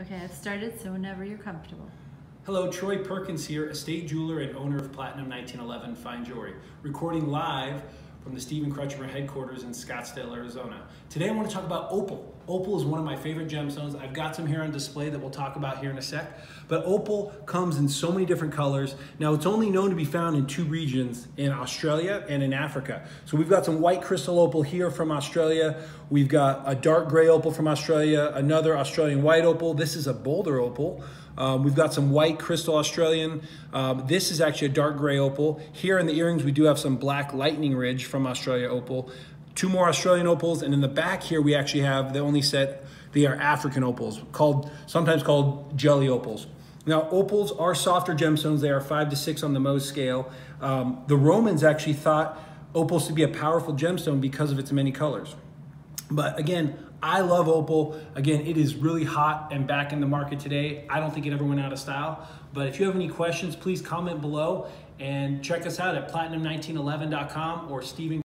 Okay, I've started, so whenever you're comfortable. Hello, Troy Perkins here, estate jeweler and owner of Platinum 1911 Fine Jewelry, recording live from the Steven Kretchmer headquarters in Scottsdale, Arizona. Today I want to talk about opal. Opal is one of my favorite gemstones. I've got some here on display that we'll talk about here in a sec. But opal comes in so many different colors. Now it's only known to be found in two regions, in Australia and in Africa. So we've got some white crystal opal here from Australia. We've got a dark gray opal from Australia, another Australian white opal. This is a Boulder opal. Um, we've got some white crystal Australian. Um, this is actually a dark gray opal. Here in the earrings, we do have some black lightning ridge from Australia opal. Two more Australian opals, and in the back here, we actually have the only set, they are African opals, called sometimes called jelly opals. Now, opals are softer gemstones. They are five to six on the Mohs scale. Um, the Romans actually thought opals to be a powerful gemstone because of its many colors. But again, I love Opal. Again, it is really hot and back in the market today. I don't think it ever went out of style. But if you have any questions, please comment below and check us out at platinum1911.com or Steven